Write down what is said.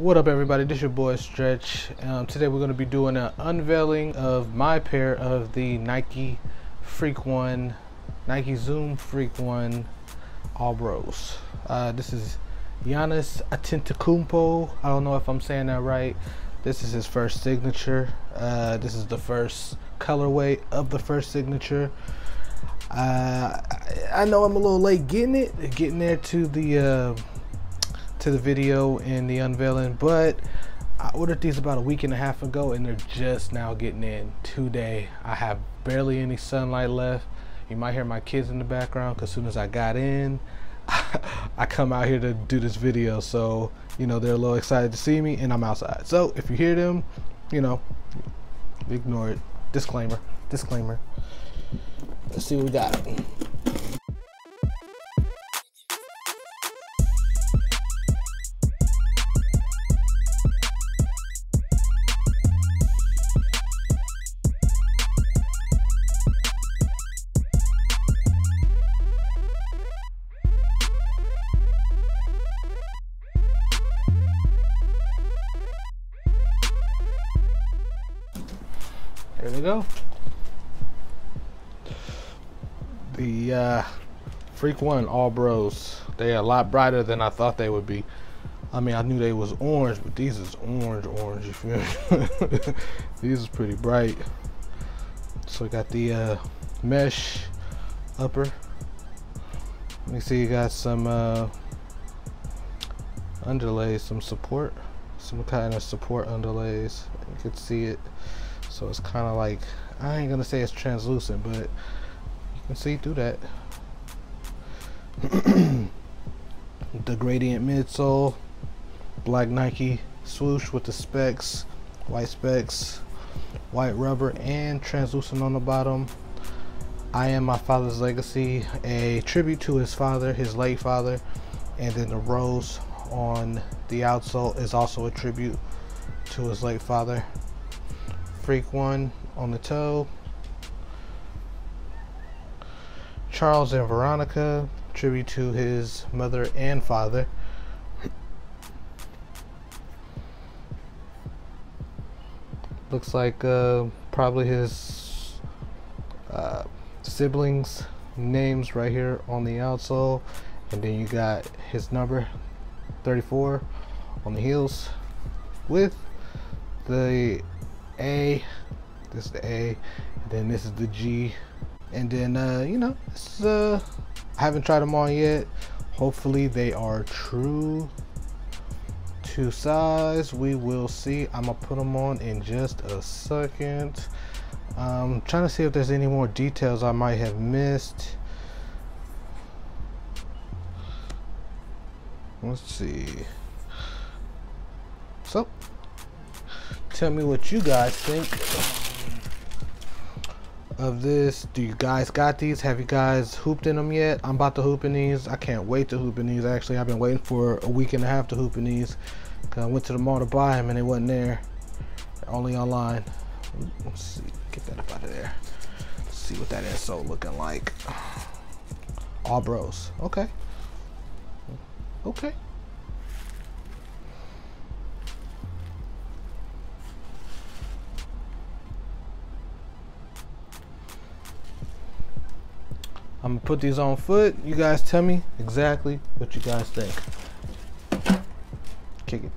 What up everybody, this your boy Stretch. Um, today we're going to be doing an unveiling of my pair of the Nike Freak One, Nike Zoom Freak One All Bros. Uh, this is Giannis Antetokounmpo. I don't know if I'm saying that right. This is his first signature. Uh, this is the first colorway of the first signature. Uh, I know I'm a little late getting it, getting there to the uh, to the video and the unveiling, but I ordered these about a week and a half ago, and they're just now getting in today. I have barely any sunlight left. You might hear my kids in the background because soon as I got in, I come out here to do this video. So you know they're a little excited to see me, and I'm outside. So if you hear them, you know, ignore it. Disclaimer. Disclaimer. Let's see what we got. We go. The uh, Freak One All Bros. They're a lot brighter than I thought they would be. I mean, I knew they was orange, but these is orange, orange. You feel me? these is pretty bright. So we got the uh, mesh upper. Let me see, you got some uh, underlays, some support, some kind of support underlays. You can see it. So it's kind of like, I ain't gonna say it's translucent, but you can see through that. the gradient midsole, black Nike swoosh with the specs, white specs, white rubber, and translucent on the bottom. I am my father's legacy, a tribute to his father, his late father, and then the rose on the outsole is also a tribute to his late father. Freak One on the toe. Charles and Veronica, tribute to his mother and father. Looks like uh, probably his uh, siblings' names right here on the outsole. And then you got his number 34 on the heels with the a this is the A then this is the G and then uh you know this uh I haven't tried them on yet. Hopefully they are true to size. We will see. I'm gonna put them on in just a second. I'm trying to see if there's any more details I might have missed let's see so tell me what you guys think of this. Do you guys got these? Have you guys hooped in them yet? I'm about to hoop in these. I can't wait to hoop in these. Actually, I've been waiting for a week and a half to hoop in these. I went to the mall to buy them and they wasn't there. They're only online. Let's see. Get that up out of there. Let's see what that insole looking like. All bros. Okay. Okay. I'm gonna put these on foot. You guys tell me exactly what you guys think. Kick it.